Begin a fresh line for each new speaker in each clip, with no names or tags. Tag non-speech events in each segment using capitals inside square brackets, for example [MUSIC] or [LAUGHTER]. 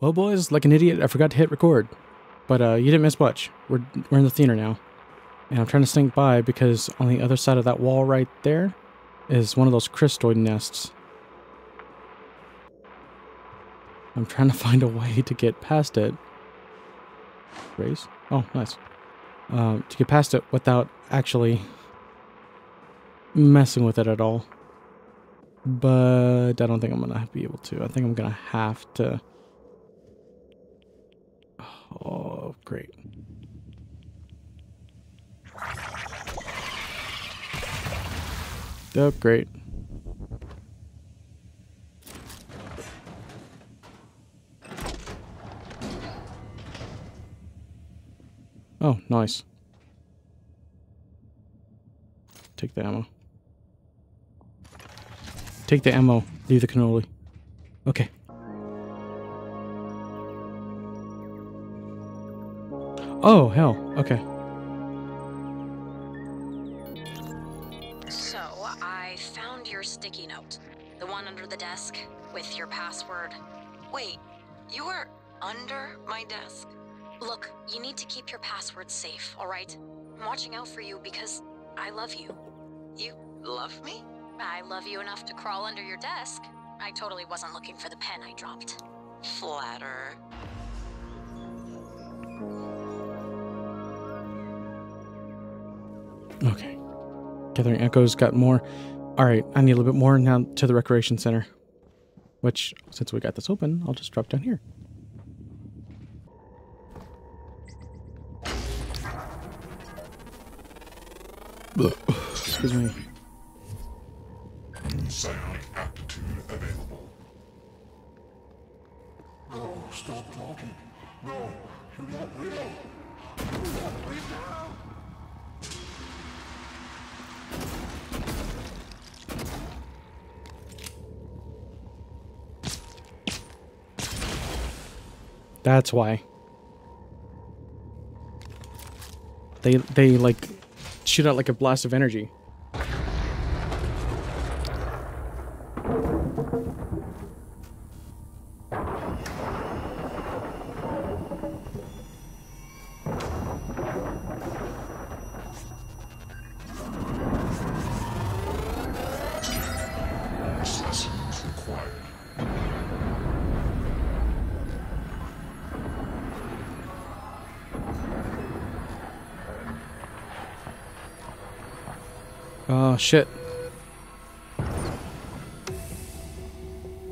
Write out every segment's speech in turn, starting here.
Well, boys, like an idiot, I forgot to hit record. But uh, you didn't miss much. We're, we're in the theater now. And I'm trying to sneak by because on the other side of that wall right there is one of those Cystoid nests. I'm trying to find a way to get past it. Raise? Oh, nice. Um, to get past it without actually messing with it at all. But I don't think I'm going to be able to. I think I'm going to have to... Oh, great. Oh, great. Oh, nice. Take the ammo. Take the ammo. Leave the cannoli. Okay. Oh, hell. Okay.
So, I found your sticky note. The one under the desk with your password.
Wait, you were under my desk?
Look, you need to keep your password safe, alright? I'm watching out for you because I love you.
You love me?
I love you enough to crawl under your desk. I totally wasn't looking for the pen I dropped.
Flatter.
Okay. Gathering Echoes got more. Alright, I need a little bit more now to the Recreation Center. Which, since we got this open, I'll just drop down here. Excuse me.
Psionic aptitude available. No, stop talking. No, you're not real. You're not real.
That's why. They they like shoot out like a blast of energy. Oh shit.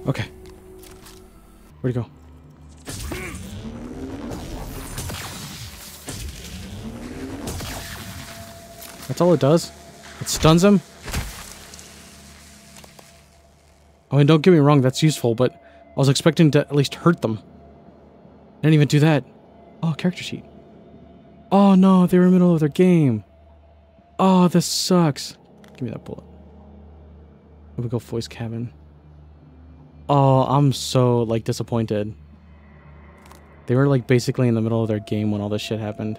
Okay. Where'd he go? That's all it does? It stuns him? I mean, don't get me wrong, that's useful, but I was expecting to at least hurt them. Didn't even do that. Oh, character sheet. Oh no, they were in the middle of their game. Oh, this sucks. Give me that bullet. Let me go voice cabin. Oh, I'm so like disappointed. They were like basically in the middle of their game when all this shit happened.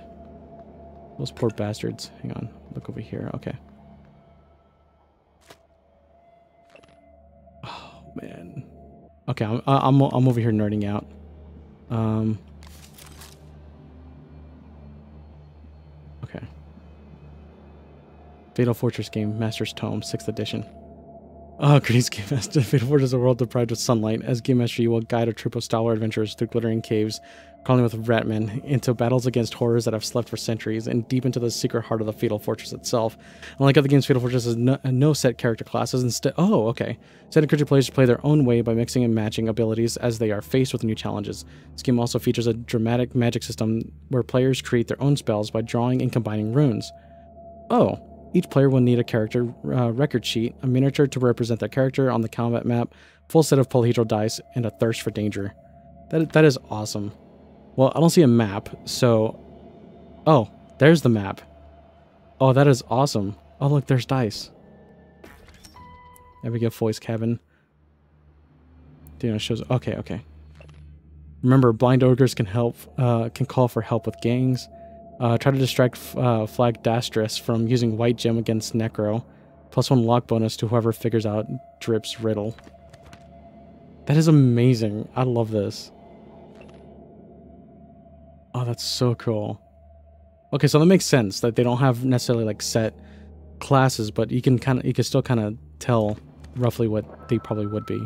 Those poor bastards. Hang on. Look over here. Okay. Oh man. Okay, I'm I'm I'm over here nerding out. Um. Okay. Fatal Fortress game, Master's Tome, 6th edition. Ah, [LAUGHS] oh, greetings, Game Master. Fatal Fortress is a world deprived of sunlight. As Game Master, you will guide a troop of stalwart adventurers through glittering caves, crawling with ratmen, into battles against horrors that have slept for centuries, and deep into the secret heart of the Fatal Fortress itself. Unlike other games, Fatal Fortress has no, no set character classes. Instead, oh, okay. Instead, encourage players to play their own way by mixing and matching abilities as they are faced with new challenges. This game also features a dramatic magic system where players create their own spells by drawing and combining runes. Oh, each player will need a character uh, record sheet, a miniature to represent their character on the combat map, full set of polyhedral dice, and a thirst for danger. That that is awesome. Well, I don't see a map, so oh, there's the map. Oh, that is awesome. Oh, look, there's dice. There we go, voice cabin. Know, shows. Okay, okay. Remember, blind ogres can help. Uh, can call for help with gangs. Uh, try to distract uh, Flag Dastris from using White Gem against Necro. Plus one lock bonus to whoever figures out Drip's riddle. That is amazing. I love this. Oh, that's so cool. Okay, so that makes sense that they don't have necessarily like set classes, but you can kind of you can still kind of tell roughly what they probably would be.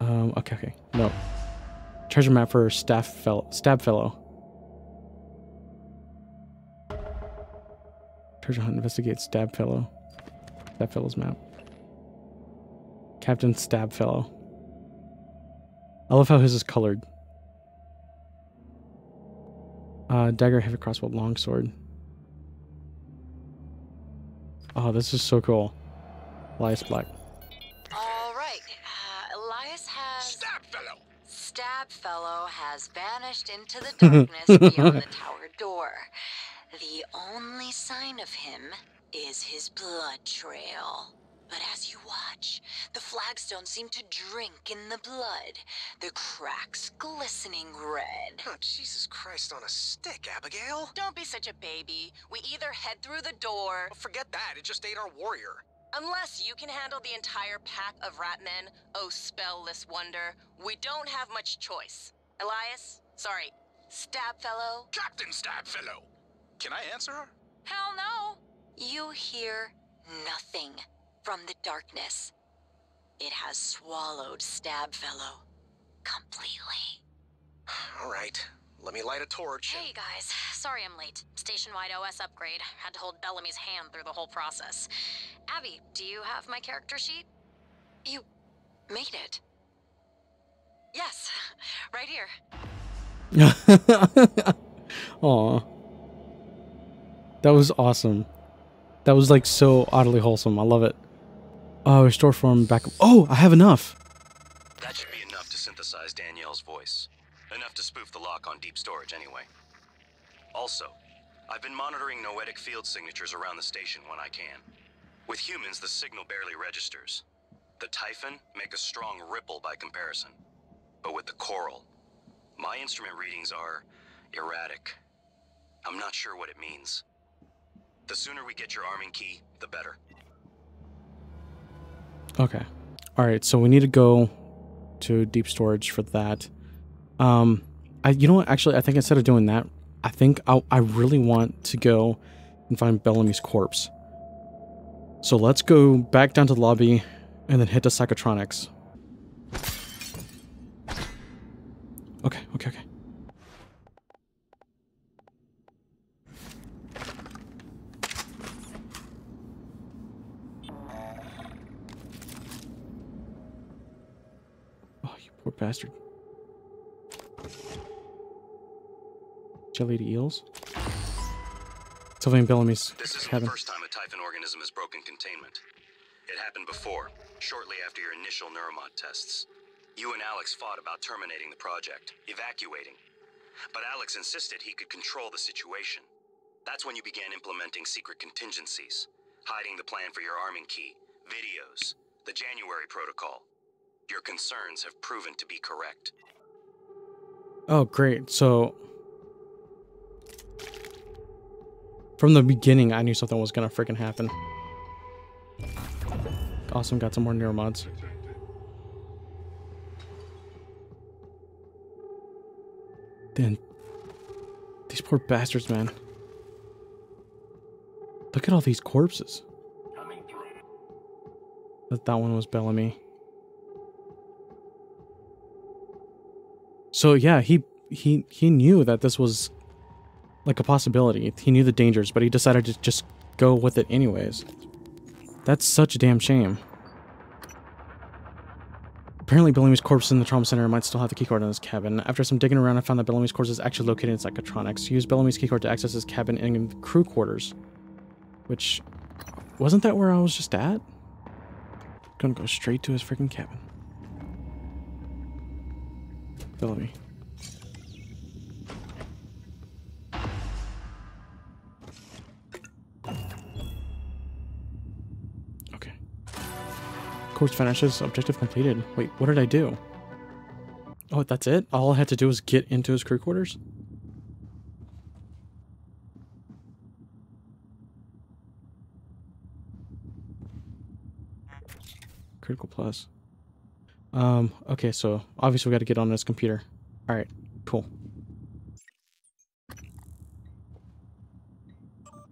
Um, okay, okay. No. Treasure map for staff fel stab fellow. Treasure hunt investigate stab fellow. Stab fellow's map. Captain stab fellow. I love how his is colored. Uh, dagger, heavy crossbow, longsword. Oh, this is so cool. Elias Black.
All right. Uh, Elias has.
Stab fellow!
Stab Fellow has vanished into the darkness beyond the [LAUGHS] tower door. The only sign of him is his blood trail. But as you watch, the flagstones seem to drink in the blood, the cracks glistening red.
Oh, Jesus Christ on a stick, Abigail!
Don't be such a baby. We either head through the door,
forget that, it just ate our warrior.
unless you can handle the entire pack of rat men, oh spellless wonder, we don't have much choice. Elias, sorry, Stab Fellow,
Captain Stab fellow! Can I answer her?
Hell no! You hear nothing from the darkness. It has swallowed Stab Fellow completely.
All right, let me light a torch.
Hey guys, sorry I'm late. Station-wide OS upgrade. Had to hold Bellamy's hand through the whole process. Abby, do you have my character sheet?
You made it.
Yes, [LAUGHS] right here. [LAUGHS]
Aw. That was awesome. That was like so oddly wholesome. I love it. Oh, restore form back. Oh, I have enough.
That should be enough to synthesize Danielle's voice. Enough to spoof the lock on deep storage anyway. Also, I've been monitoring noetic field signatures around the station when I can. With humans, the signal barely registers. The Typhon make a strong ripple by comparison. But with the Coral, my instrument readings are erratic. I'm not sure what it means. The sooner we get your arming key, the better.
Okay. All right. So we need to go to deep storage for that. Um, I you know what? Actually, I think instead of doing that, I think I I really want to go and find Bellamy's corpse. So let's go back down to the lobby and then hit the psychotronics. Okay. Okay. Okay. Bastard. Jellied eels? Sylvain Bellamy's
This isn't
cabin.
the first time a Typhon organism has broken containment. It happened before, shortly after your initial neuromod tests. You and Alex fought about terminating the project, evacuating. But Alex insisted he could control the situation. That's when you began implementing secret contingencies, hiding the plan for your arming key, videos, the January protocol. Your concerns have proven to be correct.
Oh, great. So from the beginning, I knew something was gonna freaking happen. Awesome, got some more neuromods. Then these poor bastards, man. Look at all these corpses. That that one was Bellamy. So yeah, he he he knew that this was like a possibility. He knew the dangers, but he decided to just go with it anyways. That's such a damn shame. Apparently, Bellamy's corpse in the trauma center might still have the keycard in his cabin. After some digging around, I found that Bellamy's corpse is actually located in psychotronics. Use Bellamy's keycard to access his cabin and crew quarters. Which, wasn't that where I was just at? Gonna go straight to his freaking cabin. Okay. Course finishes. Objective completed. Wait, what did I do? Oh, that's it? All I had to do was get into his crew quarters? Critical plus. Um, okay, so obviously we got to get on this computer. All right, cool.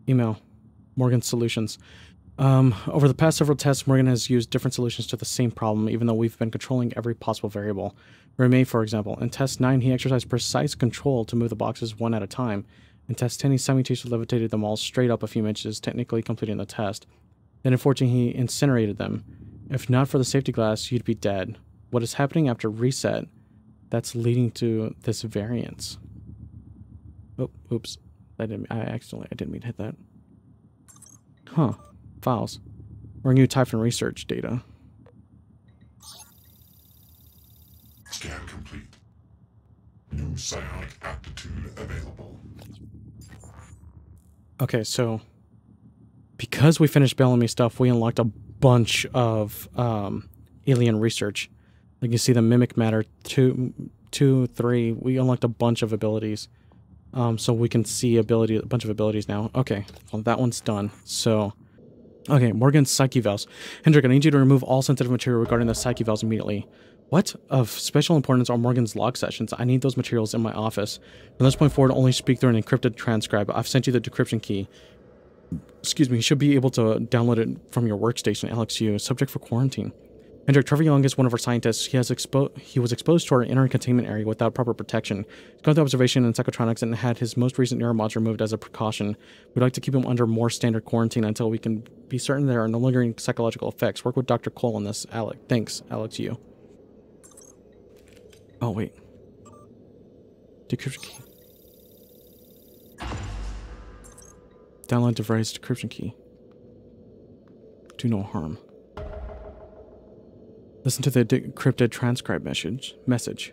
Email, Morgan Solutions. Um, over the past several tests, Morgan has used different solutions to the same problem, even though we've been controlling every possible variable. Remy, for example. In test 9, he exercised precise control to move the boxes one at a time. In test 10, he simultaneously levitated them all straight up a few inches, technically completing the test. Then in 14, he incinerated them. If not for the safety glass, you'd be dead. What is happening after reset that's leading to this variance? Oh, oops. I didn't. I accidentally. I didn't mean to hit that. Huh. Files. Or new Typhon research data.
Scan complete. New psionic aptitude available.
Okay, so because we finished Bellamy stuff, we unlocked a bunch of um, alien research. Like you see the mimic matter two, two, three. We unlocked a bunch of abilities, um, so we can see ability a bunch of abilities now. Okay, well that one's done. So, okay, Morgan's psyche valves. Hendrik, I need you to remove all sensitive material regarding the psyche valves immediately. What? Of special importance are Morgan's log sessions. I need those materials in my office. From this point forward, only speak through an encrypted transcribe. I've sent you the decryption key. Excuse me, you should be able to download it from your workstation, LXU, subject for quarantine. Hendrik, Trevor Young is one of our scientists. He has expo- he was exposed to our inner containment area without proper protection. He's gone through observation and psychotronics and had his most recent neuromods removed as a precaution. We'd like to keep him under more standard quarantine until we can be certain there are no lingering psychological effects. Work with Dr. Kohl on this, Alec. Thanks, Alex. You. Oh wait. Decryption key. Download device decryption key. Do no harm. Listen to the decrypted transcribe message. Message.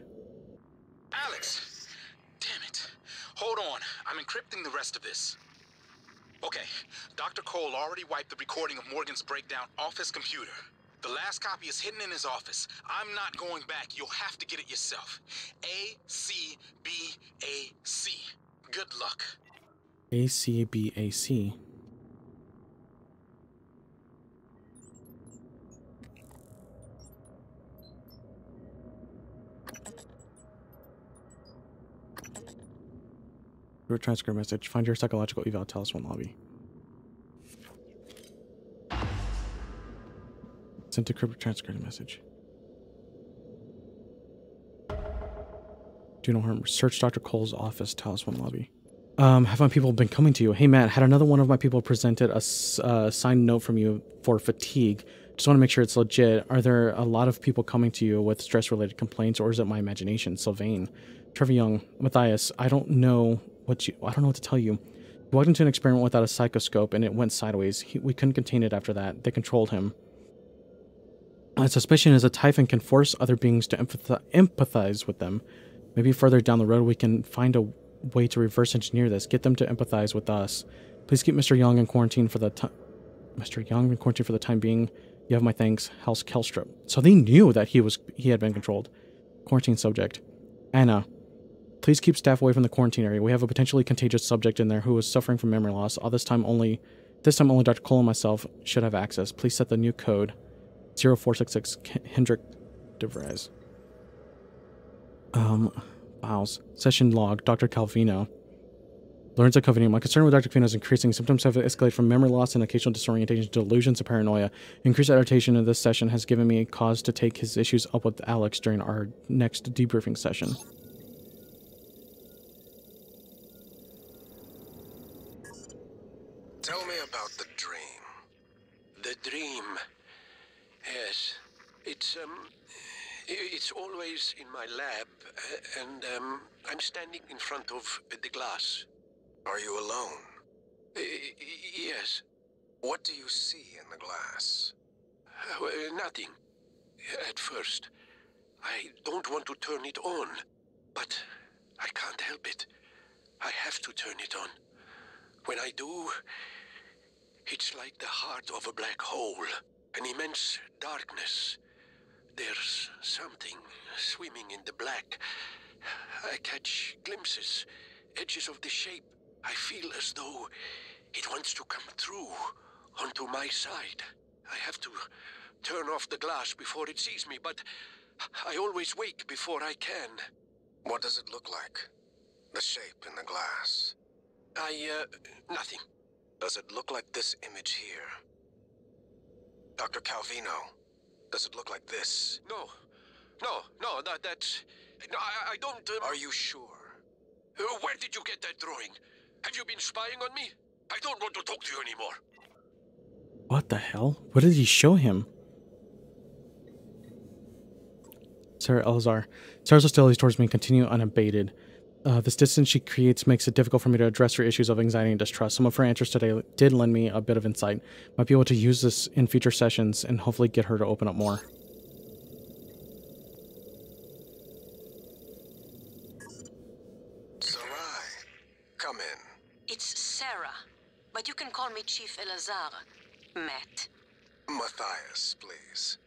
Alex! Damn it. Hold on. I'm encrypting the rest of this. Okay. Dr. Kohl already wiped the recording of Morgan's breakdown off his computer. The last copy is hidden in his office. I'm not going back. You'll have to get it yourself. A C B A C. Good luck.
A C B A C. Your transcript message. Find your psychological eval. Talos One lobby. Sent decrypted transcript message. Do no harm. Search Dr. Kohl's office. Talos One lobby. Um, have my people been coming to you? Hey, Matt, had another one of my people presented a uh, signed note from you for fatigue. Just want to make sure it's legit. Are there a lot of people coming to you with stress related complaints, or is it my imagination? Sylvain, Trevor Young, Matthias, I don't know what you, I don't know what to tell you. He walked into an experiment without a psychoscope and it went sideways. He, we couldn't contain it after that. They controlled him. My suspicion is a Typhon can force other beings to empathi- empathize with them. Maybe further down the road we can find a way to reverse engineer this. Get them to empathize with us. Please keep Mr. Young in quarantine for the time. Mr. Young in quarantine for the time being. You have my thanks, House Kelstrup. So they knew that he was he had been controlled. Quarantine subject. Anna. Please keep staff away from the quarantine area. We have a potentially contagious subject in there who is suffering from memory loss. All this time only this time only Dr. Kohl and myself should have access. Please set the new code 0466 Hendrik DeVries. Um, files. Session log. Dr. Calvino. Learns of Covenant. My concern with Dr. Calvino is increasing. Symptoms have escalated from memory loss and occasional disorientation to delusions and paranoia. Increased agitation in this session has given me cause to take his issues up with Alex during our next debriefing session.
Tell me about the dream.
The dream. Yes. It's, um. It's always in my lab, uh, and, um. I'm standing in front of the glass.
Are you alone?
Uh, yes.
What do you see in the glass?
Uh, uh, nothing. At first. I don't want to turn it on, but I can't help it. I have to turn it on. When I do, it's like the heart of a black hole, an immense darkness. There's something swimming in the black. I catch glimpses, edges of the shape. I feel as though it wants to come through onto my side. I have to turn off the glass before it sees me, but I always wake before I can.
What does it look like? The shape in the glass.
I, uh, nothing.
Does it look like this image here? Dr. Calvino, does it look like this?
No, no, no, that, that's... No, I, I don't... Um...
Are you sure?
Uh, where did you get that drawing? Have you been spying on me? I don't want to talk to you anymore.
What the hell? What did he show him? Sarah Elazar. Sarah's hostilities towards me continue unabated. Uh, this distance she creates makes it difficult for me to address her issues of anxiety and distrust. Some of her answers today did lend me a bit of insight. Might be able to use this in future sessions and hopefully get her to open up more.
Sarai, come in.
It's Sarah, but you can call me Chief Elazar. Matt.
Matthias, please.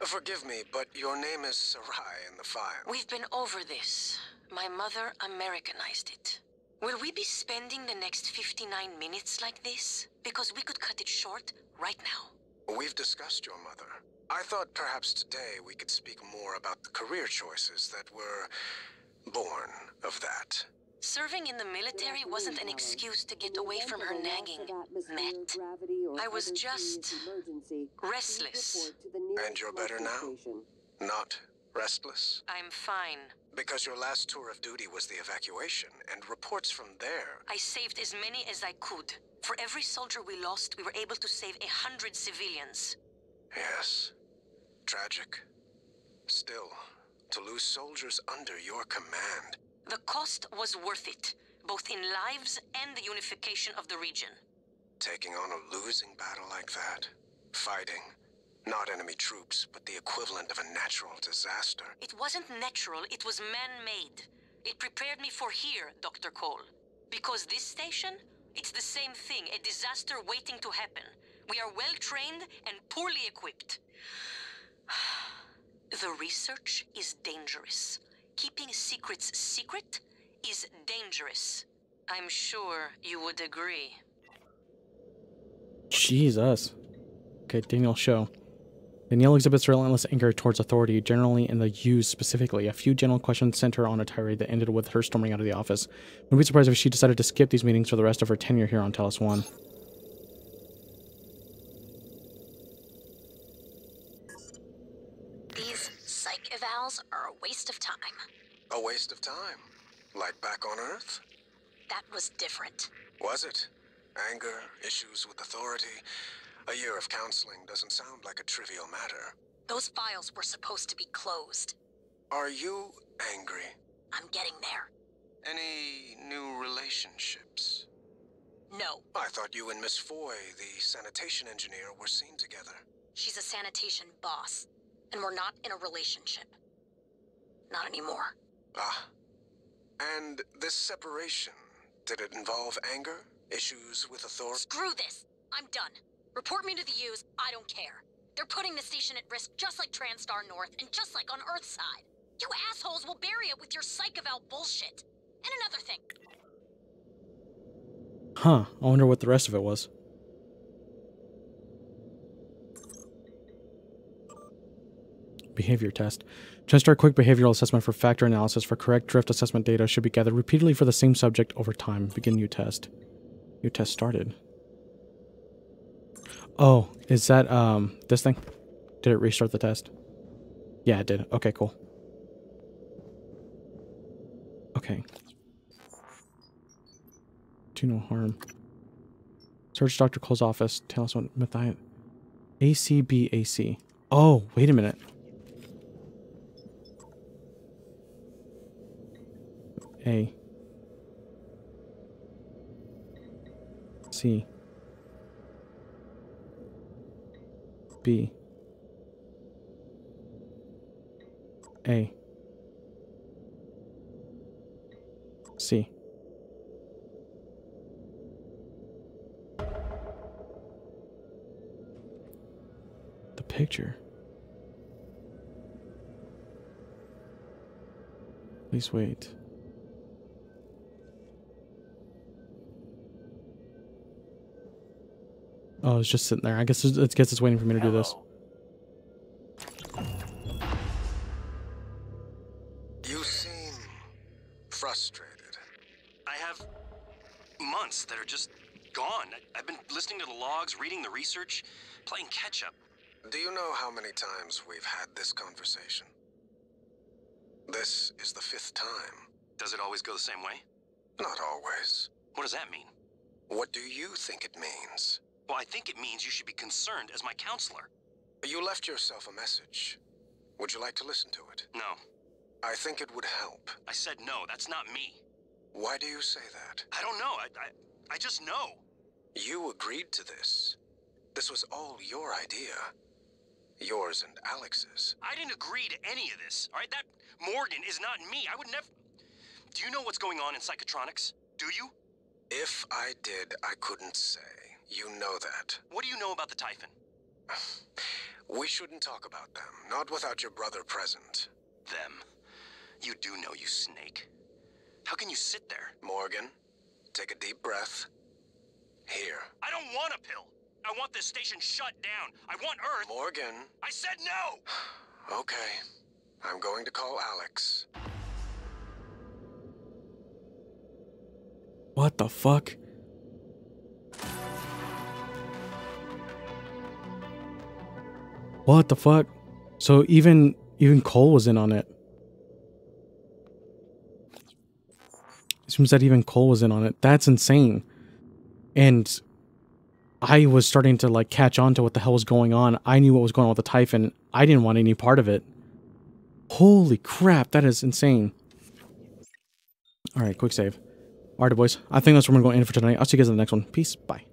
Forgive me, but your name is Sarai in the file.
We've been over this. My mother Americanized it. Will we be spending the next 59 minutes like this? Because we could cut it short right now.
We've discussed your mother. I thought perhaps today we could speak more about the career choices that were born of that.
Serving in the military wasn't an excuse to get away from her nagging, Matt. I was just restless.
And you're better now? Not restless?
I'm fine.
Because your last tour of duty was the evacuation, and reports from there.
I saved as many as I could. For every soldier we lost, we were able to save a hundred civilians.
Yes. Tragic. Still, to lose soldiers under your command.
The cost was worth it, both in lives and the unification of the region.
Taking on a losing battle like that. Fighting. Not enemy troops, but the equivalent of a natural disaster.
It wasn't natural, it was man-made. It prepared me for here, Dr. Kohl. Because this station, it's the same thing, a disaster waiting to happen. We are well-trained and poorly equipped. [SIGHS] the research is dangerous. Keeping secrets secret is dangerous. I'm sure you would agree.
Jesus. Okay, Danielle Sho. Danielle exhibits relentless anger towards authority, generally in the Yus specifically. A few general questions sent her on a tirade that ended with her storming out of the office. Wouldn't be surprised if she decided to skip these meetings for the rest of her tenure here on Talos One.
These psych evals are a waste of time.
A waste of time. Like back on Earth?
That was different.
Was it? Anger, issues with authority. A year of counseling doesn't sound like a trivial matter.
Those files were supposed to be closed.
Are you angry?
I'm getting there.
Any new relationships?
No,
I thought you and Miss Foy, the sanitation engineer, were seen together.
she's a sanitation boss, and we're not in a relationship. Not anymore.
Ah. And this separation, did it involve anger? Issues with authority?
Screw this! I'm done. Report me to the Yus, I don't care. They're putting the station at risk just like TranStar North and just like on Earthside. You assholes will bury it with your psych eval bullshit. And another thing,
Huh, I wonder what the rest of it was. Behavior test. Just our quick behavioral assessment for factor analysis for correct drift assessment data should be gathered repeatedly for the same subject over time. Begin new test. New test started. Oh, is that um this thing? Did it restart the test? Yeah, it did. Okay, cool. Okay. Do no harm. Search Dr. Kohl's office. Tell us what Matthias. ACBAC. Oh, wait a minute. A. C. B. A. C. The picture. Please wait. Oh, it's just sitting there. I guess it's, I guess it's waiting for me to do this.
You seem frustrated.
I have months that are just gone. I, I've been listening to the logs, reading the research, playing catch up.
Do you know how many times we've had this conversation? This is the fifth time.
Does it always go the same way?
Not always.
What does that mean?
What do you think it means?
Well, I think it means you should be concerned as my counselor.
You left yourself a message. Would you like to listen to it?
No.
I think it would help.
I said no. That's not me.
Why do you say that?
I don't know. I, I, I just know.
You agreed to this. This was all your idea. Yours and Alex's.
I didn't agree to any of this. All right, that Morgan is not me. I would never. Do you know what's going on in psychotronics? Do you?
If I did, I couldn't say. You know that.
What do you know about the Typhon? [SIGHS]
We shouldn't talk about them, not without your brother present.
Them. You do know, you snake. How can you sit there?
Morgan, take a deep breath. Here.
I don't want a pill. I want this station shut down. I want Earth.
Morgan.
I said no! [SIGHS]
Okay. I'm going to call Alex.
What the fuck? What the fuck? So even even Kohl was in on it. It seems that even Kohl was in on it. That's insane. And I was starting to like catch on to what the hell was going on. I knew what was going on with the Typhon. I didn't want any part of it. Holy crap, that is insane. Alright, quick save. Alright, boys. I think that's where we're going to end for tonight. I'll see you guys in the next one. Peace. Bye.